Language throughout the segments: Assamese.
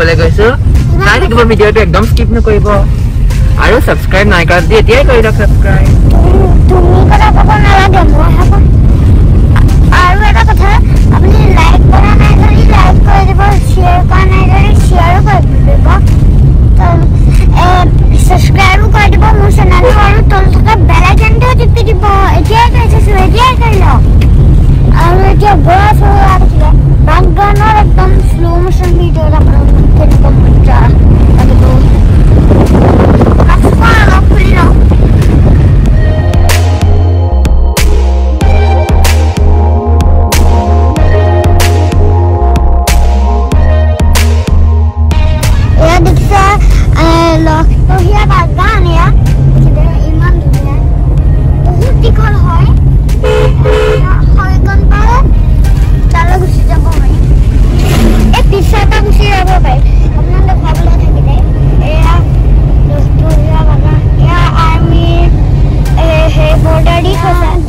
চাবলৈ গৈছো চাই থাকিব ভিডিঅ'টো একদম স্কিপ নকৰিব আৰু ছাবস্ক্ৰাইব নাই কৰা যদি এতিয়াই কৰি লওক ছাবস্ক্ৰাইব আৰু এটা কথা আপুনি লাইক কৰা নাই যদি লাইক কৰি দিব শ্বেয়াৰ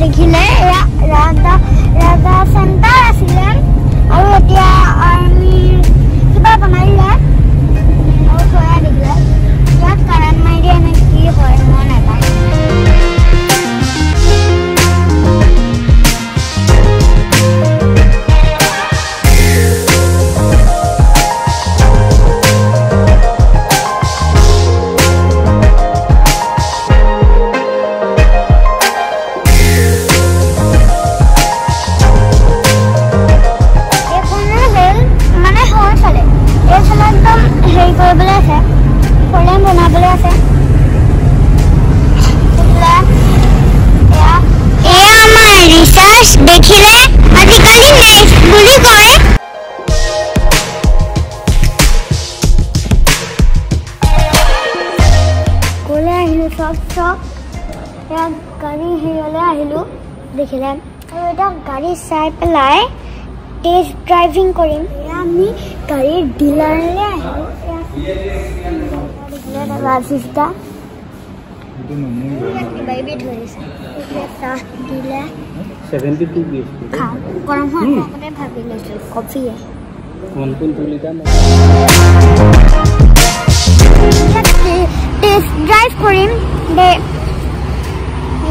देखिले राधा राधा संत তেলে ইয়া এ আমার রিসার্চ দেখিলে আজকালি নাই স্কুলি গায় স্কুল আহিলো সফট সফট গাড়ি হিলো আহিলো দেখিলে আর ওইটা গাড়ি সাইড পে লাই তেজ ড্রাইভিং করি আমি গাড়ি ডিলালে আহিলো वासिस्ता बेबी थोड़ी सा साथ दिला 72 बीएचपी हां गरम हो अपने भाभी ने कॉफी है कौन कौन तुली का टेस्ट ड्राइव करें दे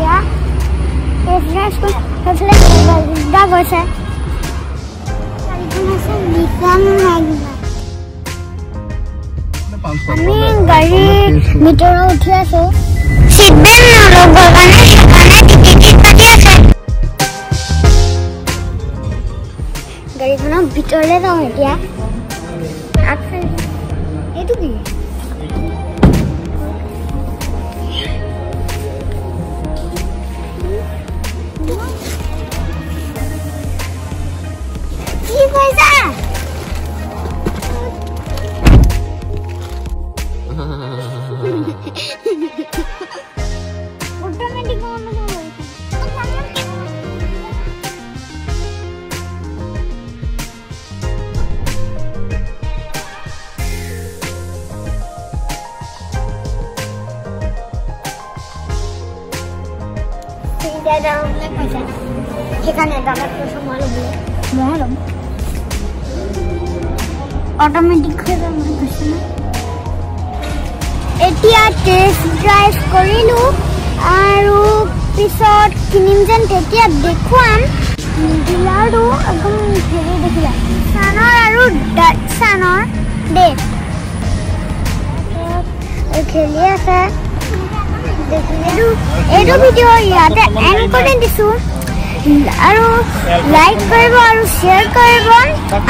या टेस्ट ड्राइव को सबसे ज्यादा वर्ष है कार्यक्रम से निकलना है আমি গাড়ী ভিতৰত উঠি আছো গাড়ীখনৰ ভিতৰলৈ যাওঁ এতিয়া সেখানে দাদা প্রসঙ্গ হলো মহরম অটোমেটিক হয়ে এতিয়া টেষ্ট ড্ৰাইভ কৰিলোঁ আৰু পিছত কিনিম যেন তেতিয়া দেখুৱাম ডিলাৰটো একদম হেৰি দেখিলা চানৰ আৰু চানৰ ডেট খেলি আছে এইটো এইটো ভিডিঅ' ইয়াতে এণ্ড কৰি দিছোঁ আৰু লাইক কৰিব আৰু শ্বেয়াৰ কৰিব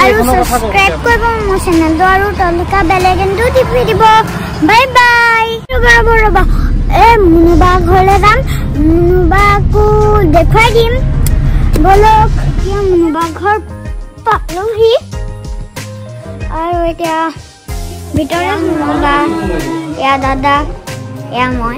আৰু ছাবস্ক্ৰাইব কৰিব মোৰ চেনেলটো আৰু তলিকা বেলেগ এণ্ডো টিপি দিব বাই বাই ৰ'ব ৰ'ব এই মোনোবা ঘৰলৈ যাম মোনোবাকো দেখুৱাই দিম বলক এতিয়া মোনোবা ঘৰ পালোহি আৰু এতিয়া ভিতৰত মোনোবা এয়া দাদা এয়া মই